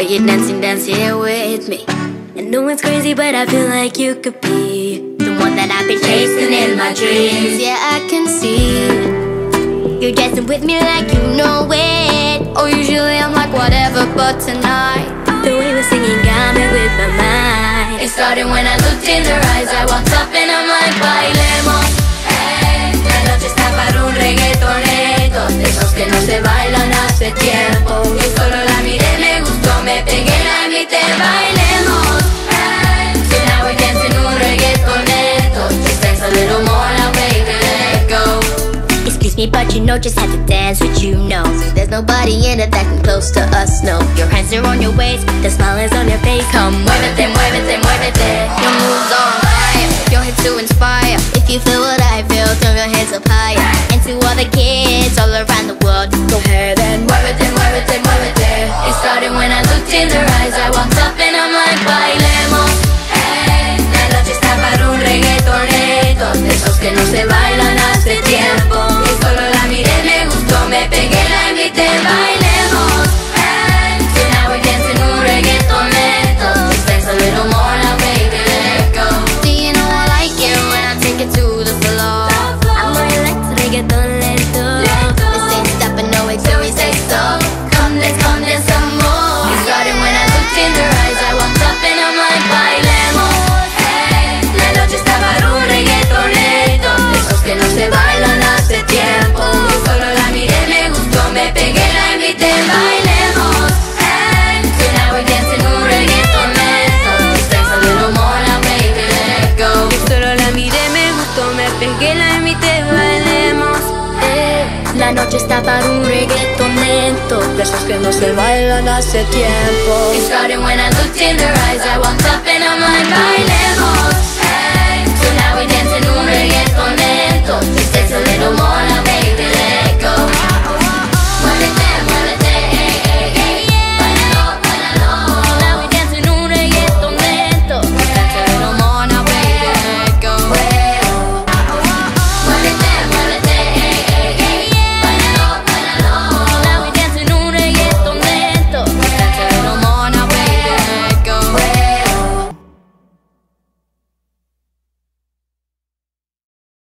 you dancing, dance here with me. I know it's crazy, but I feel like you could be the one that I've been chasing in my dreams. Yeah, I can see. You're dancing with me like you know it. Oh, usually I'm like whatever, but tonight the way we're singing got me with my mind. It started when I looked in her eyes. Know just have to dance with you know. There's nobody in it that can close to us, no. Your hands are on your waist, the smile is on your face. Come, muévete, muévete, muévete. Your moves on fire, your head to inspire. If you feel what I gustó, me pegué, la invité, bailemos. Eh, la noche está para un reggaeton lento, de esos que no se bailan hace tiempo. It started when I looked in her eyes. I walked up and I'm like.